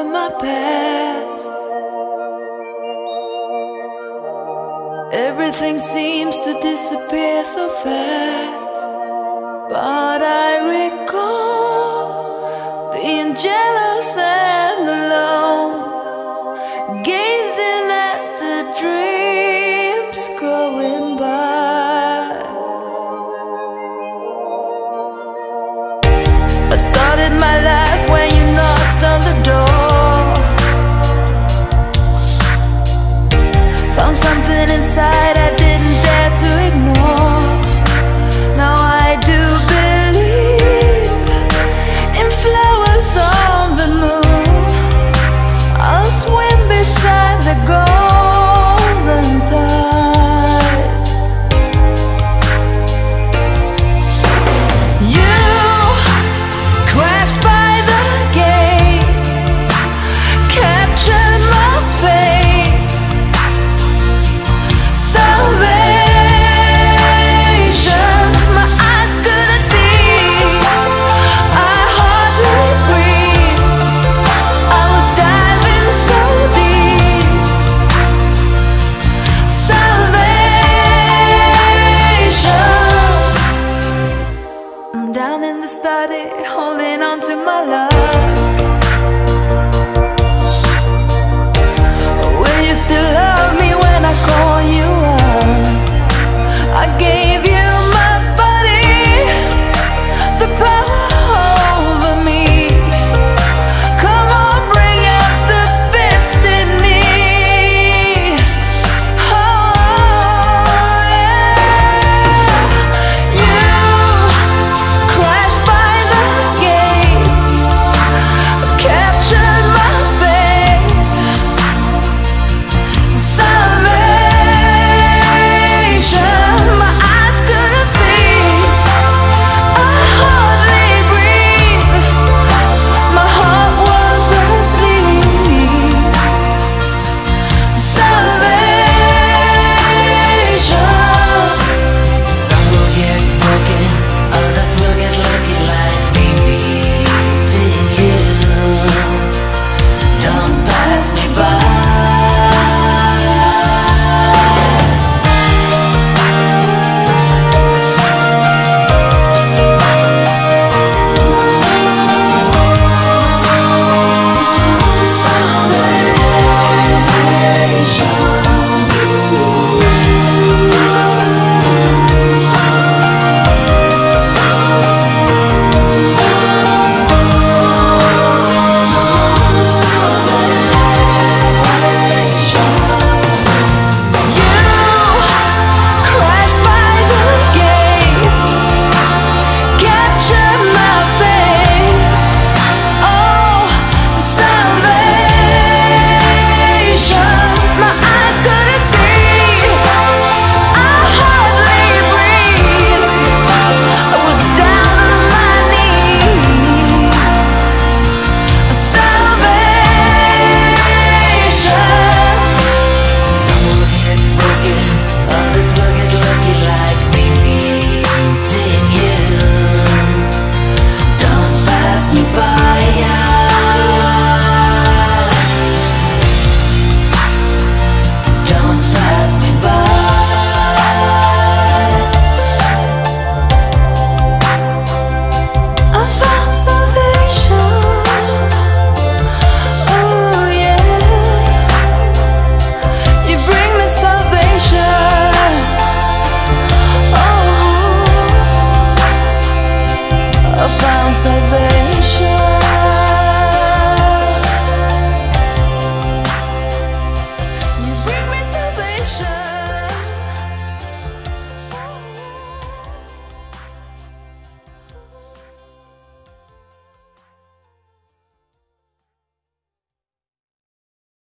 over my past. Everything seems to disappear so fast. But I recall being jealous.